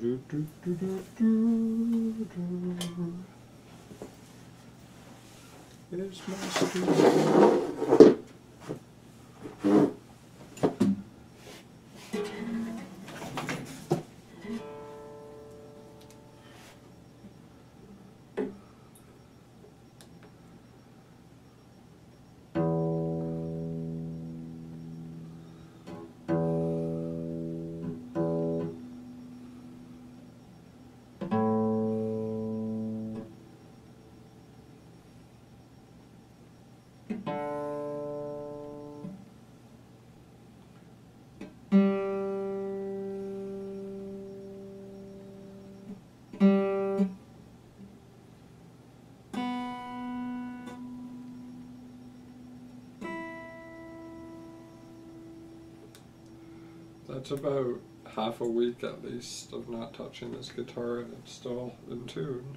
Do, do, do, my studio. That's about half a week at least of not touching this guitar and it's still in tune.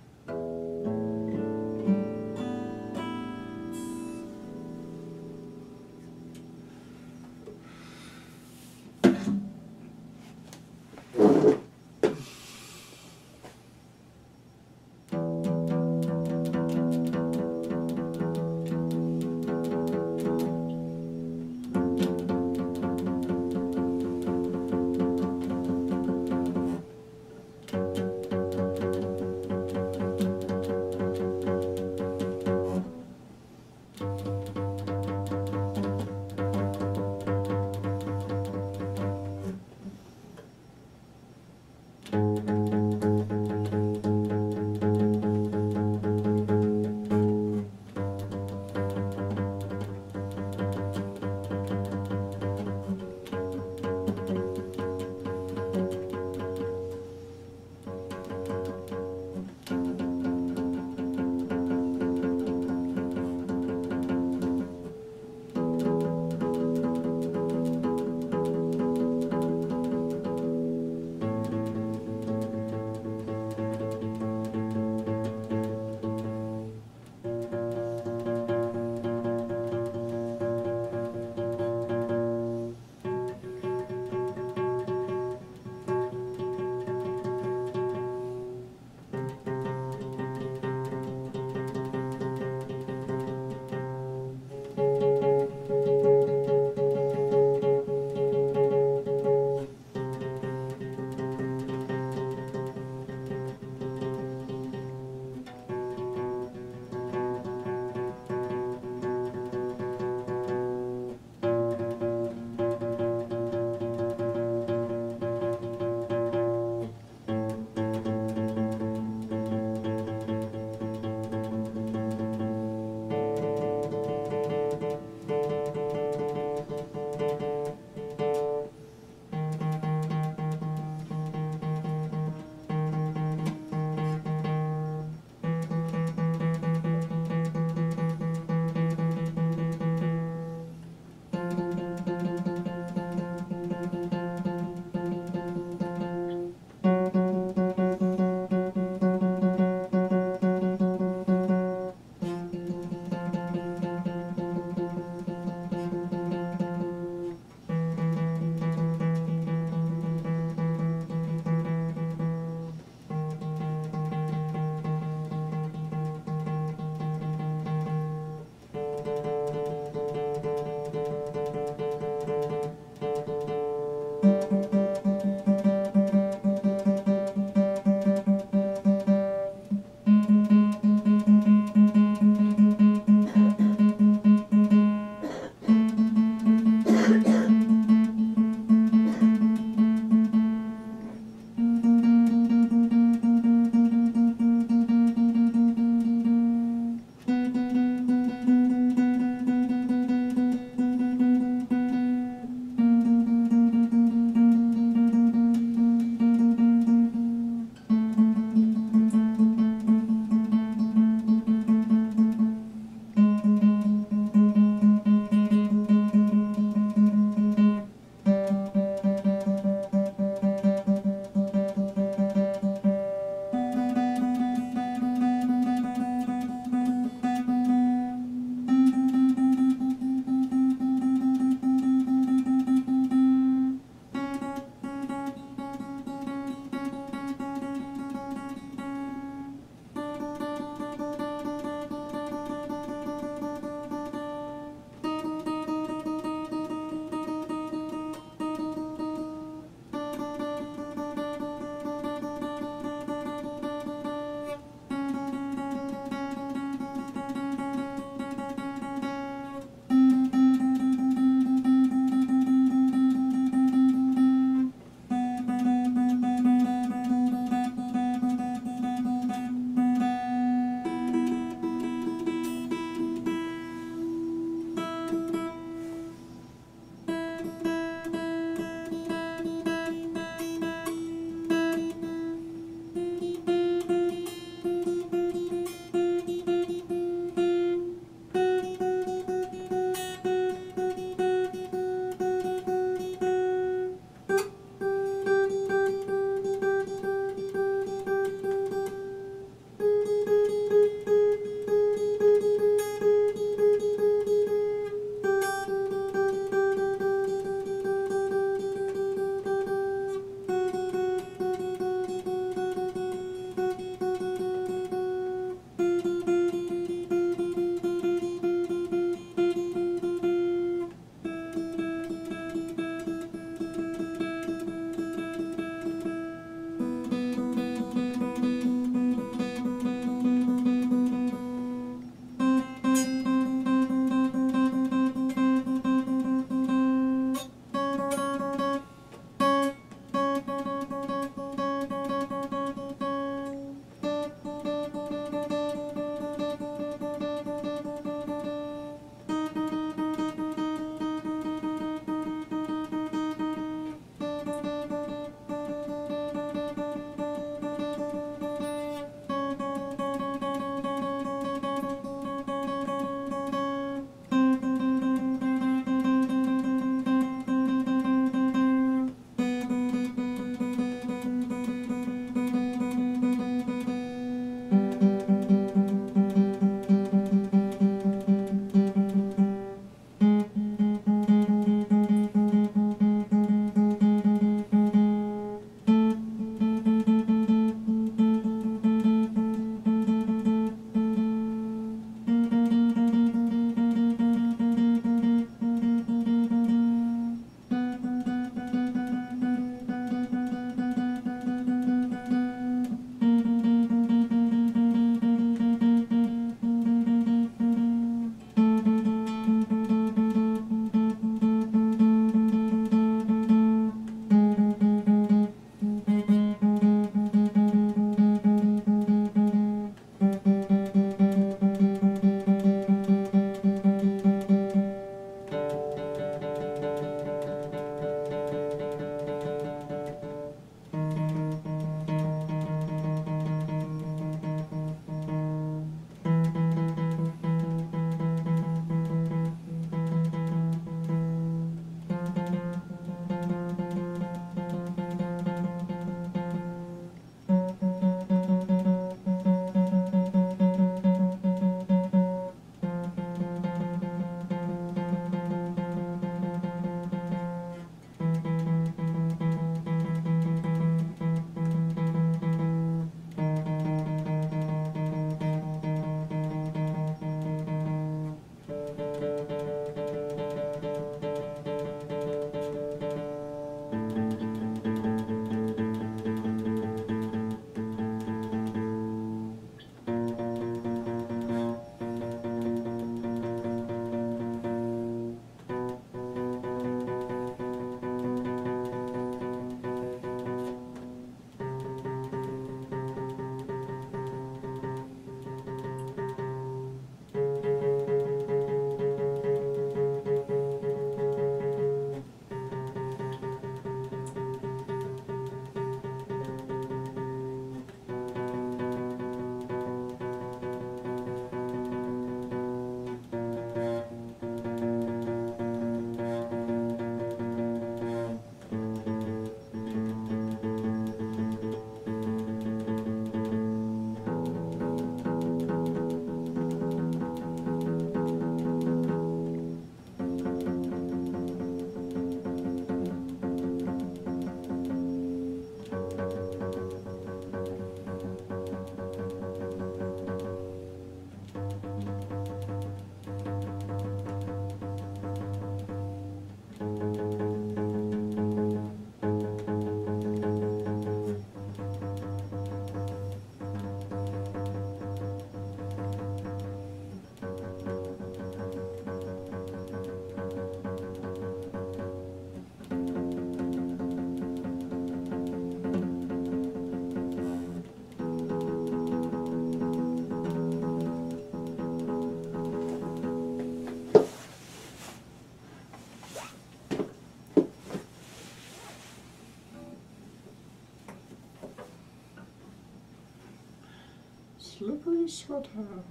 Slippery sweater.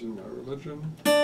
using my religion.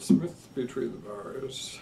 Smith between the bars.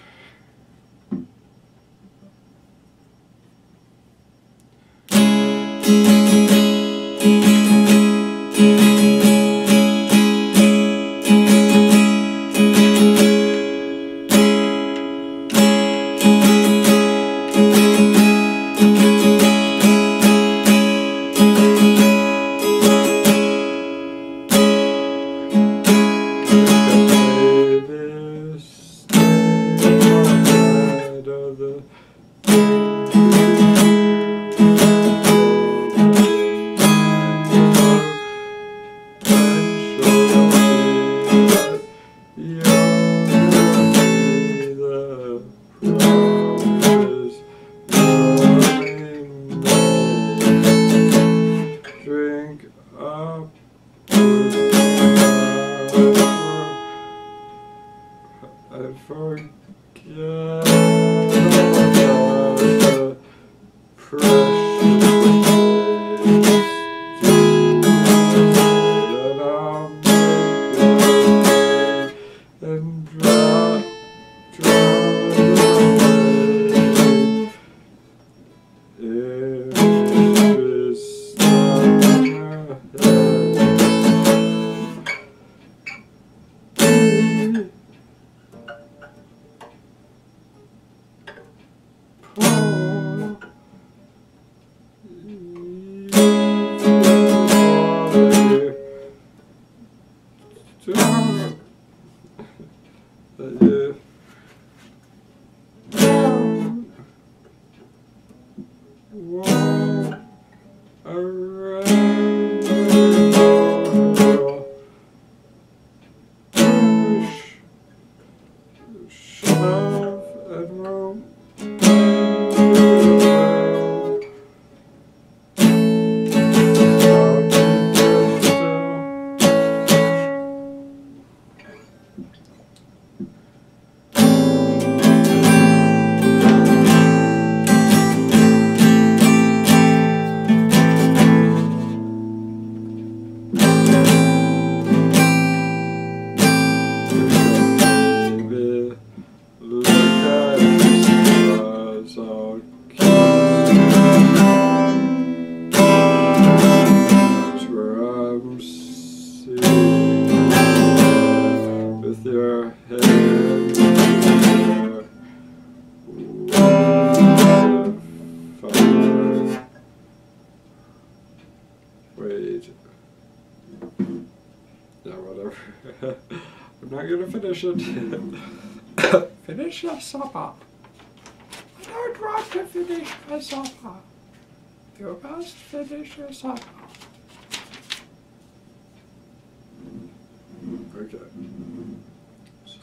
Finish it. finish your supper. I don't want to finish my supper. You must finish your supper. Okay. So.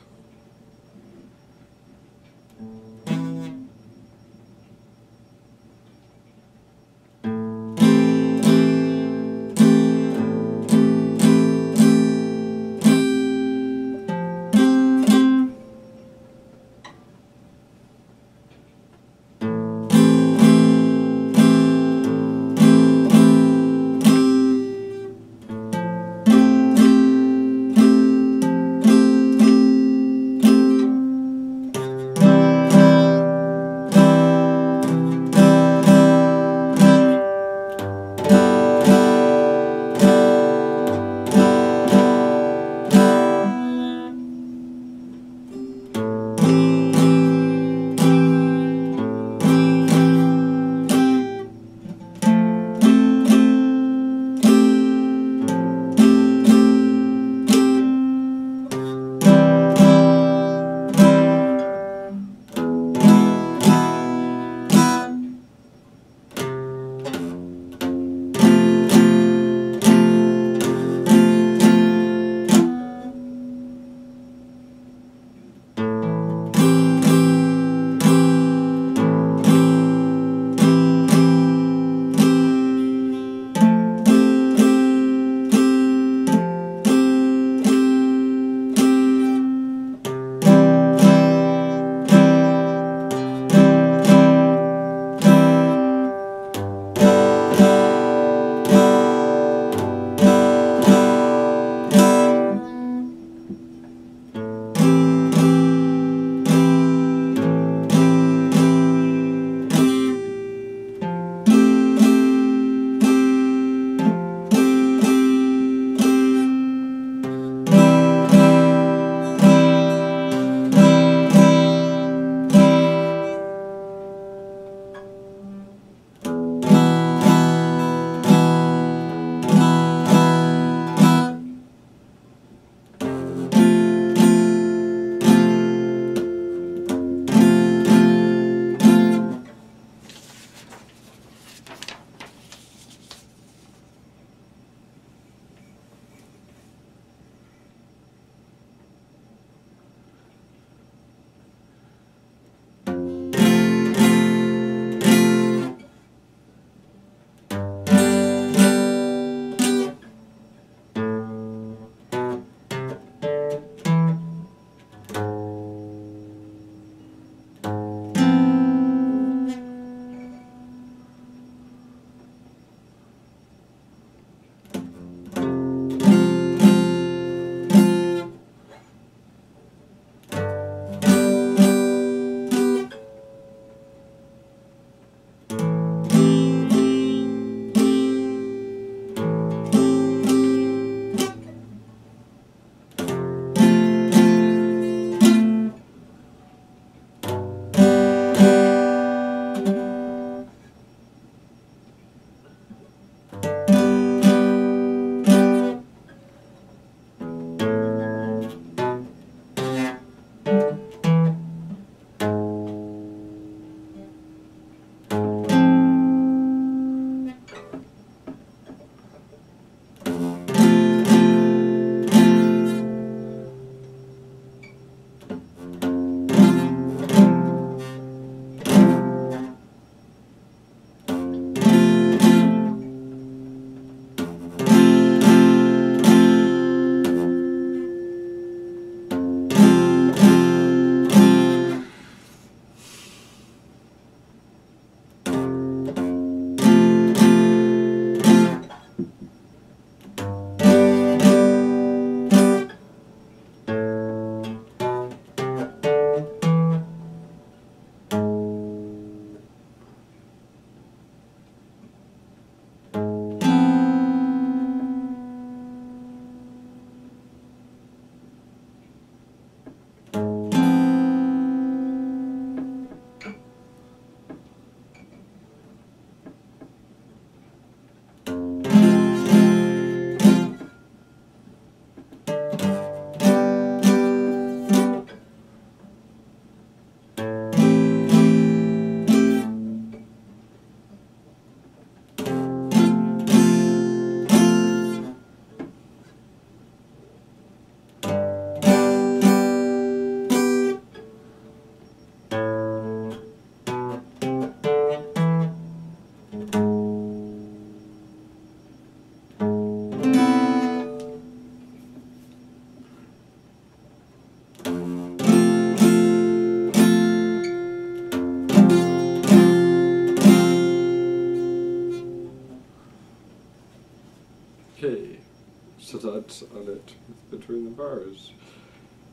riots à l'été between the bars.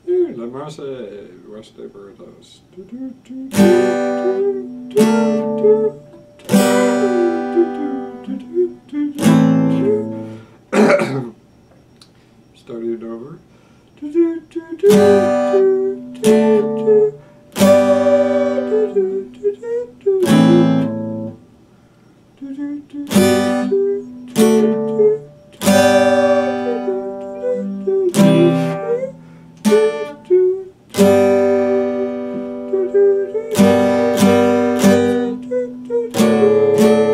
La Marseille, ouest des Bordeaux. Música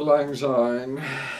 Auld Lang Syne.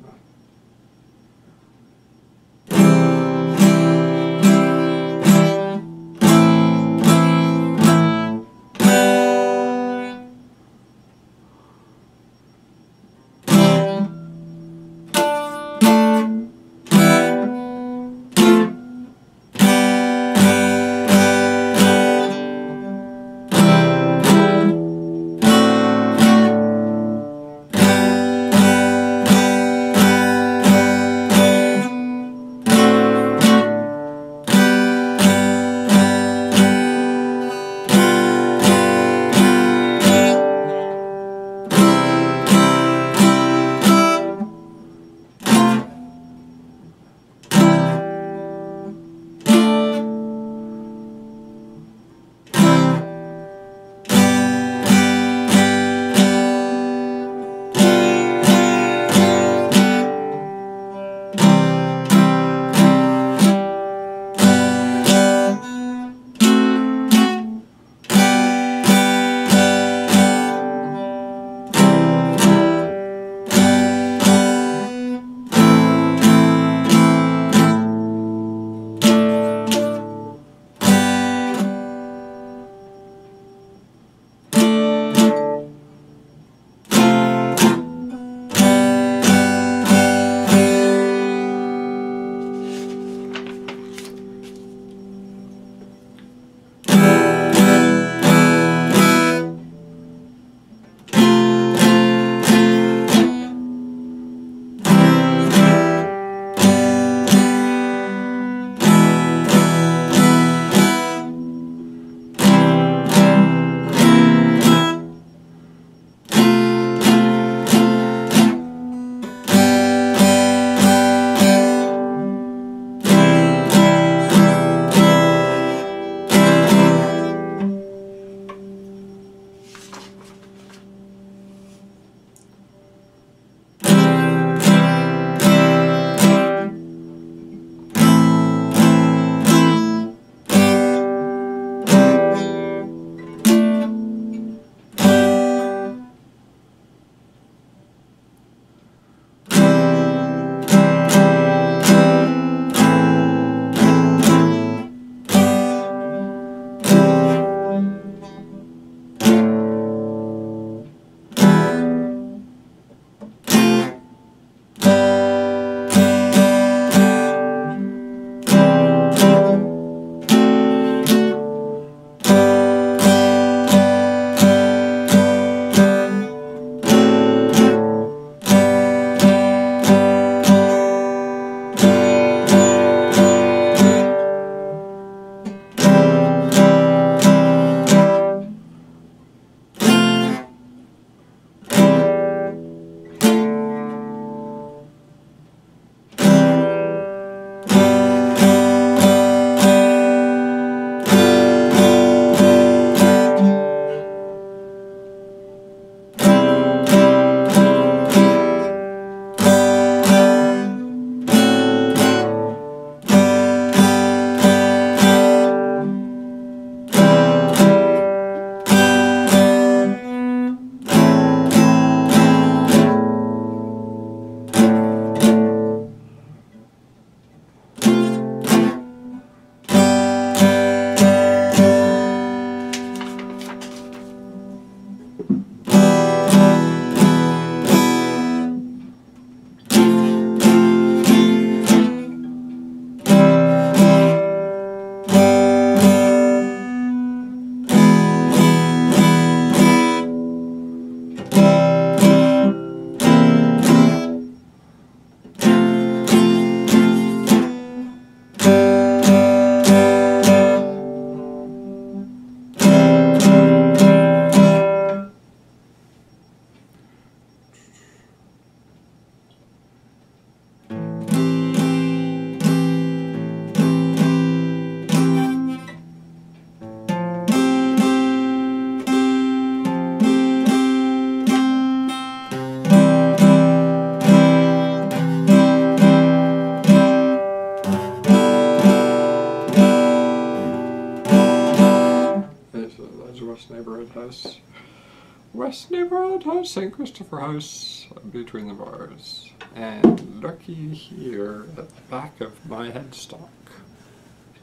West Neighborhood House. Westney World House, St. Christopher House, between the bars. And looky here at the back of my headstock.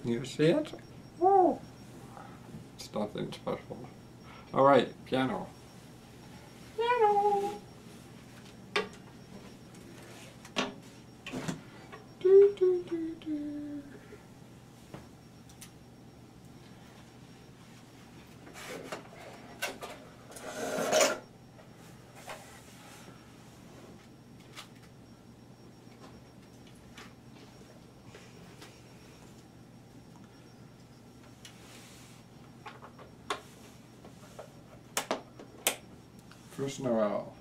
Can you see it? Oh, it's nothing special. All right, piano. Piano. Do, do, do, do. First Noel.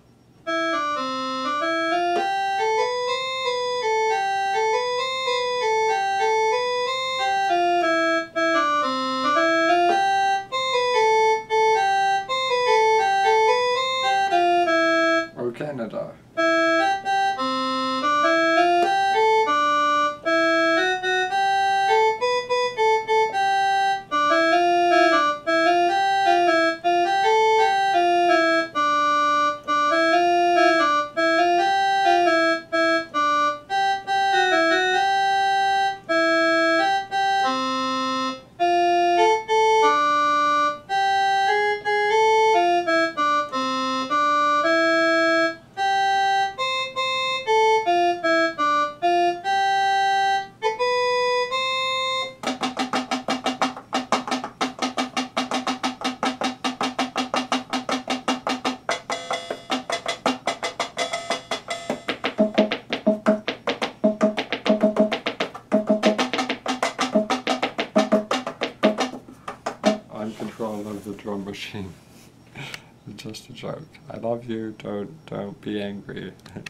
Don't don't be angry.